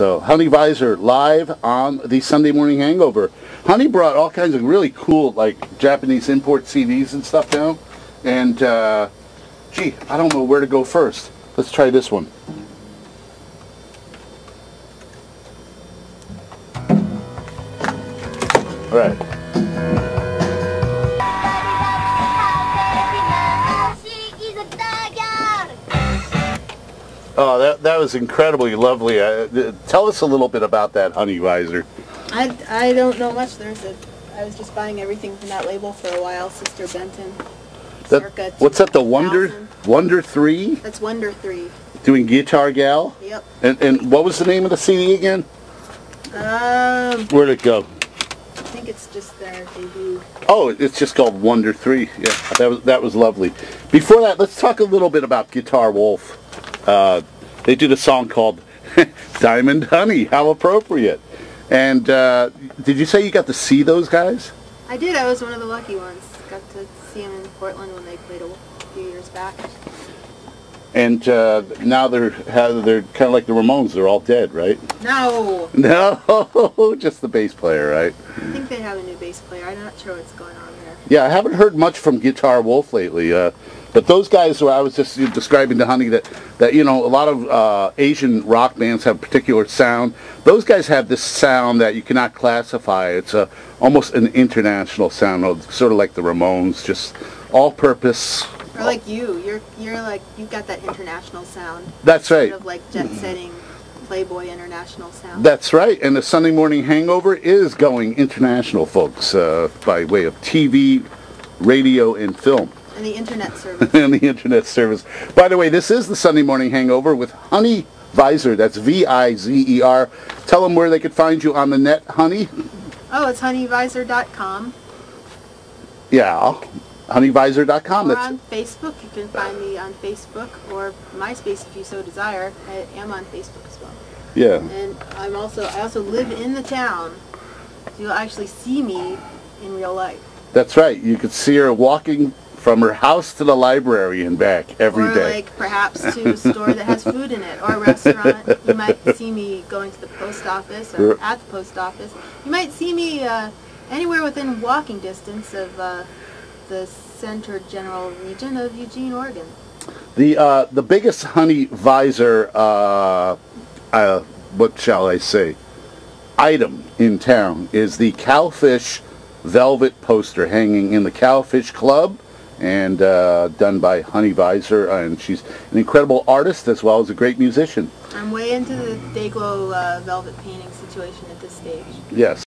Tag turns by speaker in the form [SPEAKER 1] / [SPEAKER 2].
[SPEAKER 1] So Honey Vizer live on the Sunday Morning Hangover. Honey brought all kinds of really cool like Japanese import CDs and stuff down. And uh, gee, I don't know where to go first. Let's try this one. All right. Oh, that that was incredibly lovely. Uh, tell us a little bit about that Honey Vizer.
[SPEAKER 2] I, I don't know much. There's a I was just buying everything from that label for a while. Sister Benton.
[SPEAKER 1] That, what's that? The Wonder
[SPEAKER 2] 2000.
[SPEAKER 1] Wonder Three
[SPEAKER 2] That's Wonder Three.
[SPEAKER 1] doing Guitar Gal.
[SPEAKER 2] Yep.
[SPEAKER 1] And and what was the name of the CD again?
[SPEAKER 2] Um,
[SPEAKER 1] Where'd it go?
[SPEAKER 2] I think it's just their debut.
[SPEAKER 1] Oh, it's just called Wonder Three. Yeah, that was that was lovely. Before that, let's talk a little bit about Guitar Wolf. Uh, they did a song called Diamond Honey. How appropriate! And uh, did you say you got to see those guys?
[SPEAKER 2] I did. I was one of the lucky ones. Got to see them in Portland when they played a few years back.
[SPEAKER 1] And uh, now they're they're kind of like the Ramones. They're all dead, right?
[SPEAKER 2] No,
[SPEAKER 1] No, just the bass player, right?
[SPEAKER 2] I think they have a new bass player. I'm not sure what's going on there.
[SPEAKER 1] Yeah, I haven't heard much from Guitar Wolf lately. Uh, but those guys, who I was just describing to Honey that, that you know, a lot of uh, Asian rock bands have a particular sound. Those guys have this sound that you cannot classify. It's a, almost an international sound, sort of like the Ramones, just all-purpose.
[SPEAKER 2] Or like you, you're you're like you've got that international sound.
[SPEAKER 1] That's right.
[SPEAKER 2] Sort of like jet setting, Playboy international sound.
[SPEAKER 1] That's right. And the Sunday Morning Hangover is going international, folks, uh, by way of TV, radio, and film.
[SPEAKER 2] and the internet service.
[SPEAKER 1] and the internet service. By the way, this is the Sunday Morning Hangover with Honey Vizer. That's V-I-Z-E-R. Tell them where they could find you on the net, Honey.
[SPEAKER 2] Oh, it's honeyvizer.com.
[SPEAKER 1] Yeah, honeyvizer.com.
[SPEAKER 2] Or
[SPEAKER 1] That's
[SPEAKER 2] on Facebook. You can find me on Facebook or MySpace if you so desire. I am on Facebook as well.
[SPEAKER 1] yeah.
[SPEAKER 2] And I'm also I also live in the town. So you'll actually see me in real life.
[SPEAKER 1] That's right. You could see her walking from her house to the library and back every
[SPEAKER 2] or
[SPEAKER 1] day.
[SPEAKER 2] like perhaps to a store that has food in it or a restaurant. You might see me going to the post office or at the post office. You might see me uh, anywhere within walking distance of uh, the center general region of Eugene, Oregon.
[SPEAKER 1] The uh, the biggest honey Vizer, uh, uh, what shall I say, item in town is the Cowfish velvet poster hanging in the Cowfish Club and uh, done by Honey Vizer. And she's an incredible artist as well as a great musician.
[SPEAKER 2] I'm way into the Dayglow uh, velvet painting situation at this stage.
[SPEAKER 1] Yes.